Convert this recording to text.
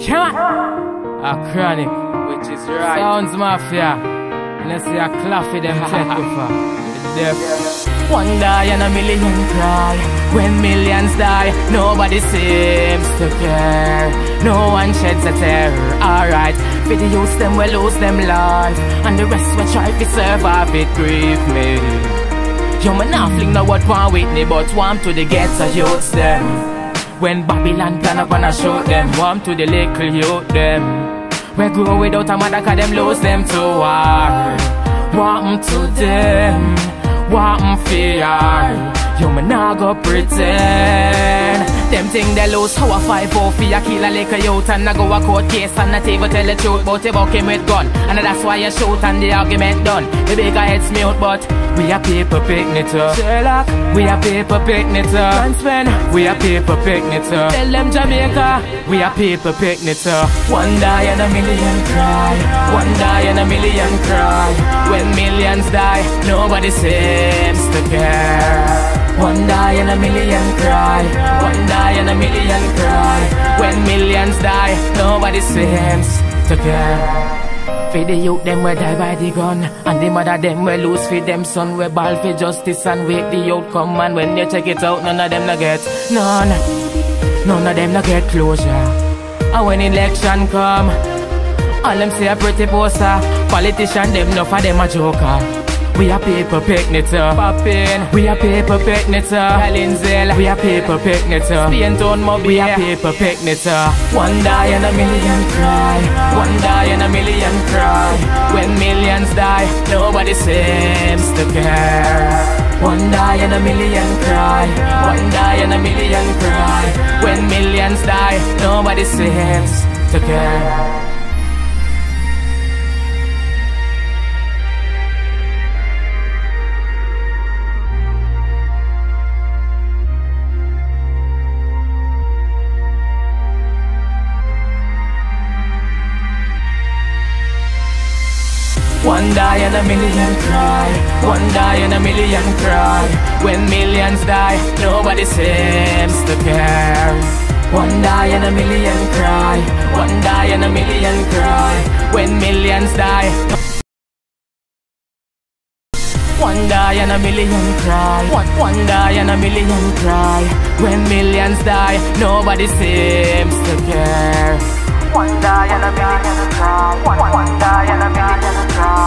A Kronik. Which is right. Soundz Mafia. I see a claffy them take over. Deaf. One die and a million cry. When millions die, nobody seems to care. No one sheds a tear. Alright, for the youth them will lose them life. And the rest will try to survive it grieve me. Yo, man, not fling no what one with me, but warm to the ghetto youths them. When Babylon plan up and I shoot them, warm to the little youth them. We grow without a mother cause them lose them to war. Warm to them, warm fear. You man nah go pretend Them thing they lose how a five oh for a kill a liquor youth. And I go a court case and not even tell the truth But you buck him with gun. And that's why you shoot and the argument done. The bigger heads mute but we a paper picnic too Sherlock, we a paper picnic too Transpen, we a paper picnic too Tell them Jamaica, we a paper picnic too One die and a million cry. One die and a million cry. When millions die, nobody seems to care. One die and a million cry. One nobody seems to care. For the youth, them will die by the gun. And the mother, them will lose for them son. We ball for justice and wait the outcome. And when you check it out, none of them no get none. None of them no get closure. And when election come, all them see a pretty poster. Politician, them no for them a joker. We a paper picnic uh. Poppin We a paper picnic Valenzel uh. We a paper picnic uh. Spain town Mobile. We a paper picnic One die and a million cry. One die and a million cry. When millions die Nobody seems to care. One die and a million cry. One die and a million cry. When millions die Nobody seems to care One die and a million cry. One die and a million cry. When millions die, nobody seems to care. One die and a million cry. One die and a million cry. When millions die one die and a million cry. One, one die and a million cry. When millions die, nobody seems to care. One die and a million cry. One, one die and a million cry